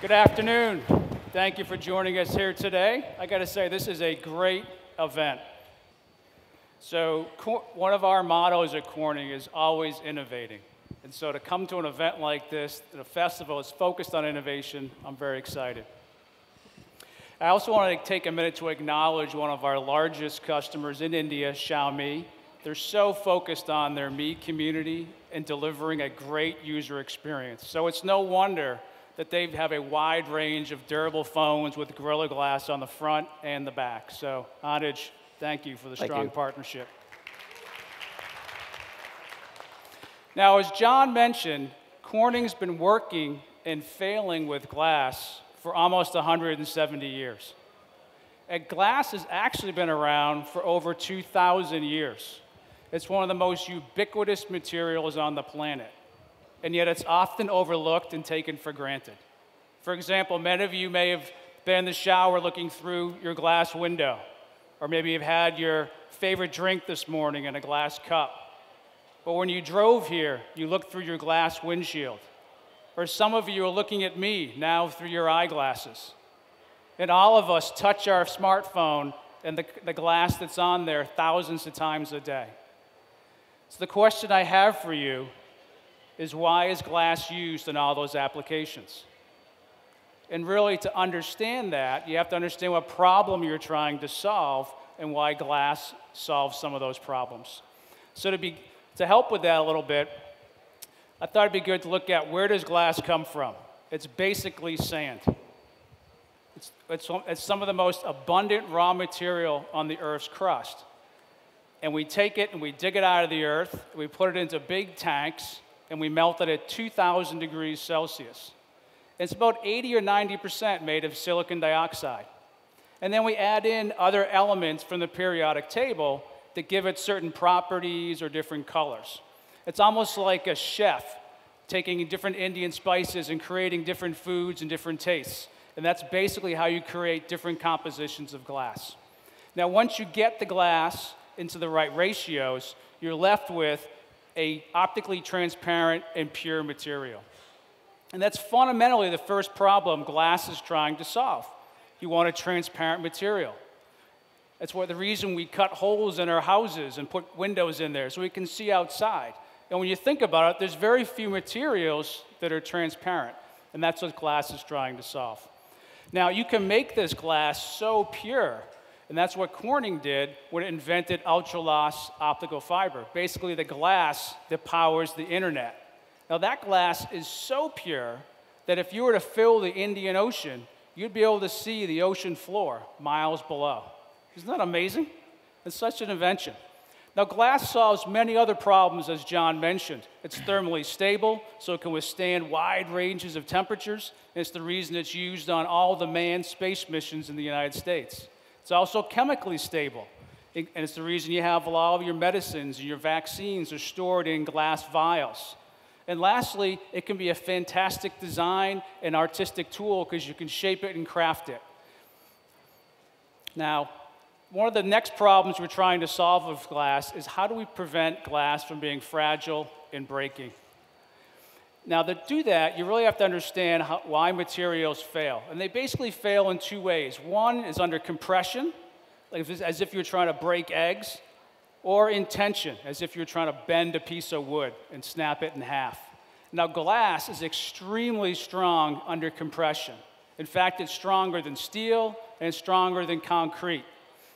Good afternoon. Thank you for joining us here today. I got to say, this is a great event. So, one of our mottos at Corning is always innovating. And so, to come to an event like this, the festival is focused on innovation, I'm very excited. I also want to take a minute to acknowledge one of our largest customers in India, Xiaomi. They're so focused on their Mi community and delivering a great user experience. So, it's no wonder that they have a wide range of durable phones with Gorilla Glass on the front and the back. So, Anuj, thank you for the strong partnership. Now, as John mentioned, Corning's been working and failing with glass for almost 170 years. And glass has actually been around for over 2,000 years. It's one of the most ubiquitous materials on the planet and yet it's often overlooked and taken for granted. For example, many of you may have been in the shower looking through your glass window, or maybe you've had your favorite drink this morning in a glass cup. But when you drove here, you looked through your glass windshield. Or some of you are looking at me now through your eyeglasses. And all of us touch our smartphone and the, the glass that's on there thousands of times a day. So the question I have for you is why is glass used in all those applications? And really, to understand that, you have to understand what problem you're trying to solve and why glass solves some of those problems. So to, be, to help with that a little bit, I thought it'd be good to look at where does glass come from? It's basically sand. It's, it's, it's some of the most abundant raw material on the Earth's crust. And we take it and we dig it out of the earth, we put it into big tanks, and we melt it at 2,000 degrees Celsius. It's about 80 or 90% made of silicon dioxide. And then we add in other elements from the periodic table that give it certain properties or different colors. It's almost like a chef taking different Indian spices and creating different foods and different tastes. And that's basically how you create different compositions of glass. Now, once you get the glass into the right ratios, you're left with a optically transparent and pure material. And that's fundamentally the first problem glass is trying to solve. You want a transparent material. That's why the reason we cut holes in our houses and put windows in there so we can see outside. And when you think about it, there's very few materials that are transparent. And that's what glass is trying to solve. Now, you can make this glass so pure and that's what Corning did when it invented ultra-loss optical fiber, basically the glass that powers the internet. Now that glass is so pure that if you were to fill the Indian Ocean, you'd be able to see the ocean floor miles below. Isn't that amazing? It's such an invention. Now, glass solves many other problems, as John mentioned. It's thermally stable, so it can withstand wide ranges of temperatures, and it's the reason it's used on all the manned space missions in the United States. It's also chemically stable. And it's the reason you have a lot of your medicines and your vaccines are stored in glass vials. And lastly, it can be a fantastic design and artistic tool because you can shape it and craft it. Now, one of the next problems we're trying to solve with glass is how do we prevent glass from being fragile and breaking? Now, to do that, you really have to understand how, why materials fail. And they basically fail in two ways. One is under compression, like if as if you're trying to break eggs, or in tension, as if you're trying to bend a piece of wood and snap it in half. Now, glass is extremely strong under compression. In fact, it's stronger than steel and stronger than concrete.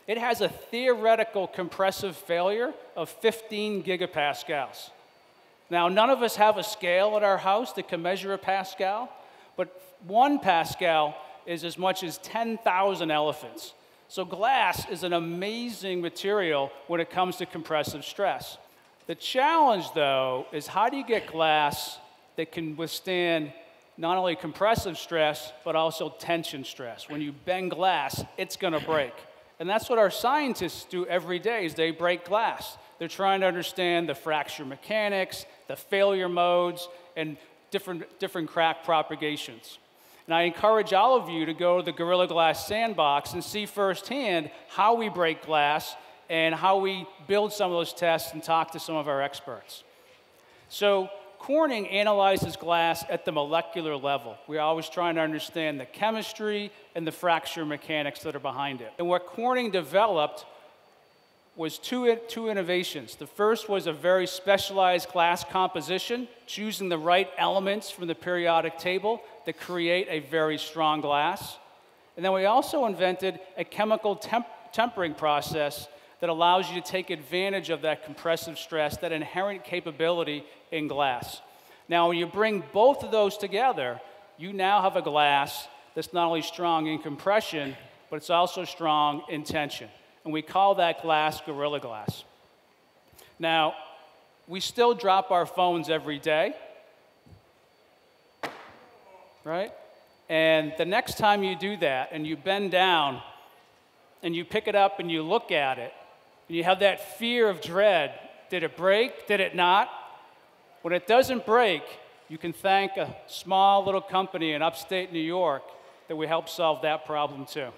It has a theoretical compressive failure of 15 gigapascals. Now, none of us have a scale at our house that can measure a Pascal, but one Pascal is as much as 10,000 elephants. So glass is an amazing material when it comes to compressive stress. The challenge, though, is how do you get glass that can withstand not only compressive stress, but also tension stress. When you bend glass, it's going to break. And that's what our scientists do every day is they break glass. They're trying to understand the fracture mechanics, the failure modes, and different, different crack propagations. And I encourage all of you to go to the Gorilla Glass Sandbox and see firsthand how we break glass and how we build some of those tests and talk to some of our experts. So Corning analyzes glass at the molecular level. We're always trying to understand the chemistry and the fracture mechanics that are behind it. And what Corning developed was two, two innovations. The first was a very specialized glass composition, choosing the right elements from the periodic table to create a very strong glass. And then we also invented a chemical temp tempering process that allows you to take advantage of that compressive stress, that inherent capability in glass. Now, when you bring both of those together, you now have a glass that's not only strong in compression, but it's also strong in tension. And we call that glass Gorilla Glass. Now, we still drop our phones every day, right? And the next time you do that and you bend down and you pick it up and you look at it, you have that fear of dread did it break? Did it not? When it doesn't break, you can thank a small little company in upstate New York that we helped solve that problem too.